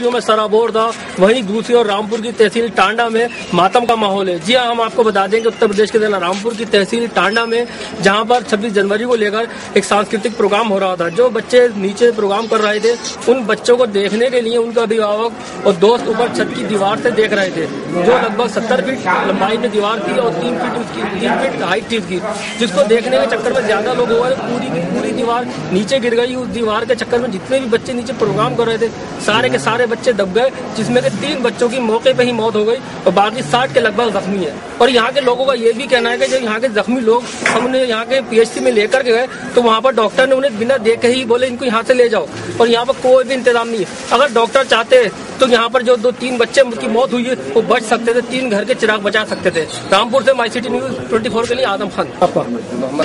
میں سرابور تھا وہیں دوسری اور رامپور کی تحصیل ٹانڈا میں ماتم کا ماحول ہے۔ جی ہاں ہم آپ کو بتا دیں کہ اتر پردیش کے ضلع رامپور کی تحصیل ٹانڈا میں، جہاں پر چھبیس جنوری کو لے کر ایک سانسکرتک پروگرام ہو رہا تھا۔ جو بچے نیچے پروگرام کر رہے تھے، ان بچوں کو دیکھنے کے لیے ان کا ابھیبھاوک اور دوست اوپر چھت کی دیوار سے دیکھ رہے تھے، جو لگ بھگ ستر فٹ لمبائی میں دیوار تھی اور تین فٹ اس کی، تین فٹ ہائٹ تھی اس کی۔ جس کو دیکھنے کے چکر میں زیادہ لوگ ہوئے پوری پوری دیوار نیچے گر گئی۔ اس دیوار کے چکر میں جتنے بھی بچے نیچے پروگرام کر رہے تھے، سارے کے سارے بچے دب گئے، جس میں کہ تین بچوں کی موقع پہ ہی موت ہو گئی اور باقی ساٹھ کے لگ بھگ زخمی ہے اور یہاں کے لوگوں کا یہ بھی کہنا ہے کہ جب یہاں کے زخمی لوگ ہم نے یہاں کے پی ایچ سی میں لے کر کے گئے، تو وہاں پر ڈاکٹر نے انہیں بنا دیکھے ہی بولے، ان کو یہاں سے لے جاؤ۔ اور یہاں پر کوئی بھی انتظام نہیں ہے۔ اگر ڈاکٹر چاہتے تو یہاں پر جو دو تین بچے کی موت ہوئی ہے، وہ بچ سکتے تھے، تین گھر کے چراغ بچا سکتے تھے۔ رامپور سے my city news twenty four کے لیے آدم خان۔ محمد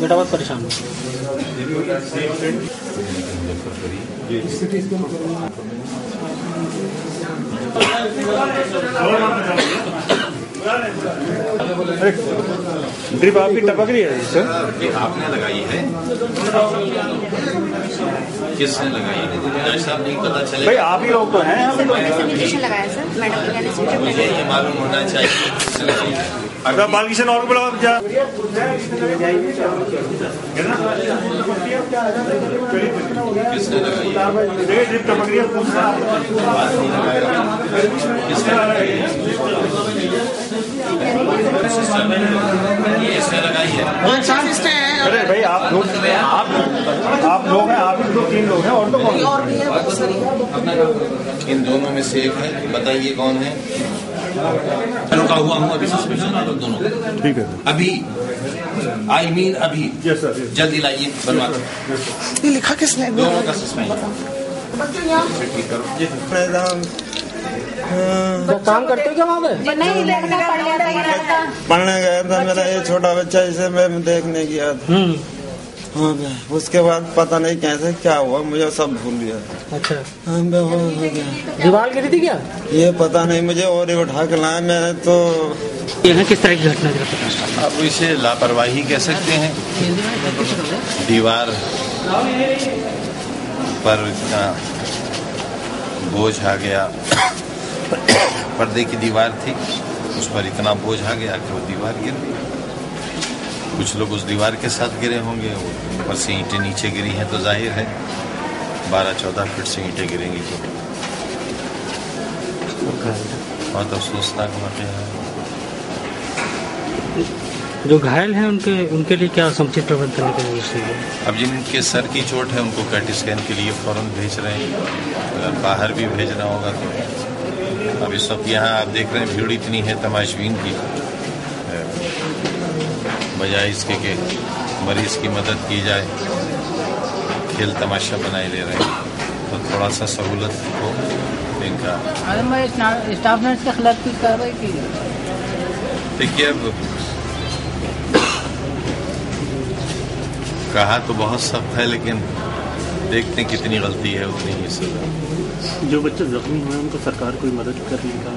بیٹا بہت پریشان ہوں۔ جی۔ ڈرپ آپ کی ٹپک رہی ہے جی، سر؟ آپ نے لگائی ہے؟ کس نے لگائی ہے؟ پتا چلے بھائی آپ ہی لوگ تو ہیں۔ یہ معلوم ہونا چاہیے۔ اگر بال کسی اور بلاؤ جا۔ کس نے لگائی کس نے لگائی ان دونوں میں سے ایک ہے بتائیے کون ہے؟ رکا ہوا ہوں ابھی دونوں۔ ابھی آئی مین ابھی جلدی لائیے بنوا یہ لکھا کس نے دونوں کا سسمہ کام کرتے کیا وہاں پہ پڑھنے گیا تھا میرا یہ چھوٹا بچہ اسے میں دیکھنے گیا تھا ہاں جی، اس کے بعد پتہ نہیں کیسے کیا ہوا مجھے سب بھول گیا۔ اچھا۔ ہاں جی، ہاں جی، دیوار گری تھی کیا؟ یہ پتہ نہیں مجھے اور اٹھا کے لائے میں نے تو کس طرح کی گھٹنا آپ اسے لاپرواہی کہہ سکتے ہیں۔ دیوار پر اتنا بوجھ آ گیا۔ پردے کی دیوار تھی اس پر اتنا بوجھ آ گیا کہ وہ دیوار گر گئی۔ کچھ لوگ اس دیوار کے ساتھ گرے ہوں گے اوپر سے اینٹیں نیچے گری ہیں تو ظاہر ہے بارہ چودہ فٹ سے اینٹیں گریں گی بہت افسوسناک واقعہ ہے۔ جو گھائل ہیں ان کے ان کے لیے کیا سمچت پربند کرنے کی ضرورت ہے اب جن کے سر کی چوٹ ہے ان کو کیٹ اسکین کے لیے فوراً بھیج رہے ہیں۔ اگر باہر بھی بھیجنا ہوگا تو۔ اب اس وقت یہاں آپ دیکھ رہے ہیں بھیڑ اتنی ہے تماشوین کی۔ بجائے اس کے کہ مریض کی مدد کی جائے۔ کھیل تماشا بنائی لے رہے ہیں۔ تو تھوڑا سا سہولت کو ان کا۔ دیکھیے اب کہا تو بہت سخت ہے لیکن دیکھتے ہیں کتنی غلطی ہے اتنی ہی سزا۔ جو بچے زخمی ہوئے ان کو سرکار کوئی مدد کرنے کا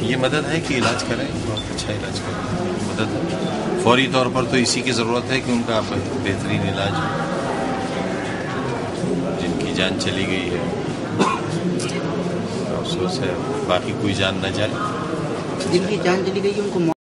یہ مدد ہے کہ علاج کریں؟ بہت اچھا علاج کریں۔ مدد ہے۔ فوری طور پر تو اسی کی ضرورت ہے کہ ان کا بہترین علاج ہو، جن کی جان چلی گئی ہے۔ افسوس ہے، باقی کوئی جان نہ جائے۔ جن کی جان چلی گئی ان کو